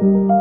Música